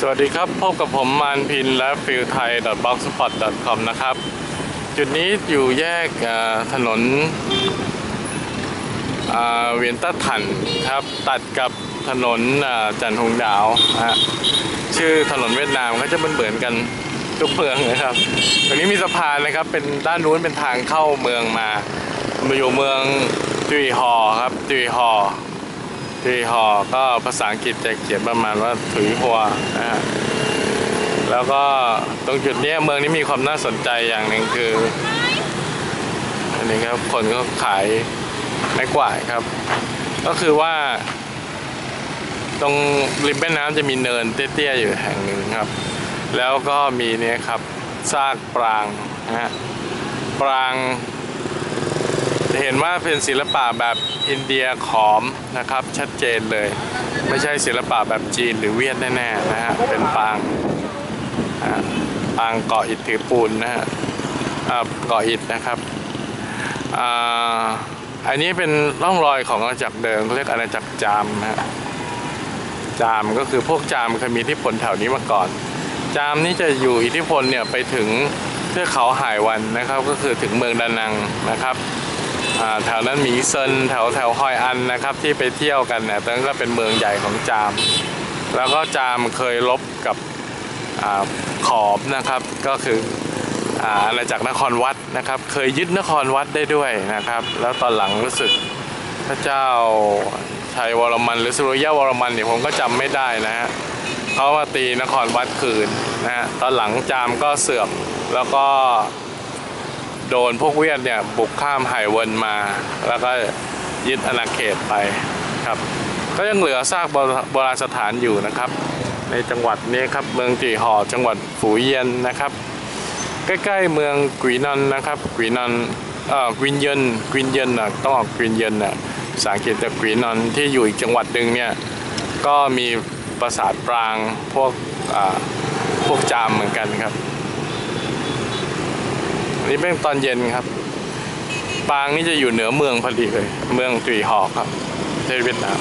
สวัสดีครับพบกับผมมานพินและฟิลไทย b l o g s p o t com นะครับ จุดนี้อยู่แยกถนนเวียนต้าถันครับ ตัดกับถนนจันทงดาวฮะชื่อถนนเวียดนามก็จะเหมือนกันทุกเมืองนะครับตรงนี้มีสะพานนะครับ เป็นด้านนู้นเป็นทางเข้าเมืองมามาอยู่เมืองตุยฮอครับตุยฮอ ที่หอก็ภาษาอังกฤษจะเขียนประมาณว่าถุยหัวนะฮะแล้วก็ตรงจุดนี้เมืองนี้มีความน่าสนใจอย่างหนึ่งคือ อันนี้ครับคนก็ขายไม้กวาดครับ ก็คือว่า ตรงริมแม่น้ำจะมีเนินเตี้ยๆอยู่แห่งหนึ่งครับ แล้วก็มีเนี่ยครับซากปรางนะฮะปราง จะเห็นว่าเป็นศิลปะแบบอินเดียขอมนะครับ ชัดเจนเลย ไม่ใช่ศิลปะแบบจีนหรือเวียดแน่ๆนะฮะเป็นปางปางเกาะอิฐถือปูนนะฮะเกาะอิฐนะครับอันนี้เป็นร่องรอยของอาณาจักรเดิมเรียกอาณาจักรจามนะฮะจามก็คือพวกจามเคยมีทธิพลแถวนี้มาก่อน จามนี่จะอยู่อิทธิพลเนี่ยไปถึงเทือกเขาหายวันนะครับ ก็คือถึงเมืองดานังนะครับ แถวนั้นหมีเซินแถวแถวฮอยอันนะครับที่ไปเที่ยวกันเนี่ยตอนนั้นก็เป็นเมืองใหญ่ของจาม แล้วก็จามเคยลบกับอขอมนะครับก็คืออาณาจักรนครวัดนะครับ เคยยึดนครวัดได้ด้วยนะครับ แล้วตอนหลังรู้สึกพระเจ้าชัยวรมันหรือสุริยะวรมันเนี่ยผมก็จำไม่ได้นะฮะเขามาตีนครวัดคืนนะฮะตอนหลังจามก็เสื่อมแล้วก็ โดนพวกเวียดเนี่ยบุกข้ามไห่เวินมา แล้วก็ยึดอาณาเขตไปครับ ก็ยังเหลือซากโบราณสถานอยู่นะครับ ในจังหวัดนี้ครับเมืองจีห่อจังหวัดฝูเยียนนะครับ ใกล้ๆเมืองกวีนอนนะครับกวีนอนเอ่อกวินเยนกวินเยนนะต้องออกกวินเยนนะภาษาอังกฤษจะกวีนอนที่อยู่อีกจังหวัดหนึ่งเนี่ยก็มีปราสาทปรางพวกอ่าพวกจามเหมือนกันครับ นี่เป็นตอนเย็นครับ ปางนี่จะอยู่เหนือเมืองพอดีเลย เมืองตุยหอกครับประเทศเวียดนาม